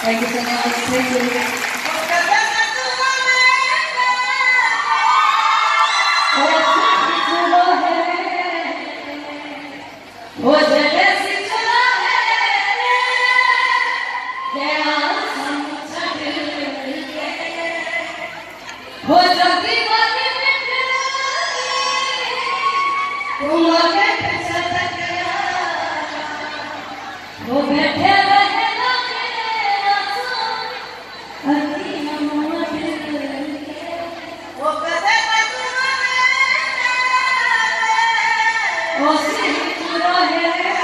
Thank you so much. Thank you. वो जगह चला Você me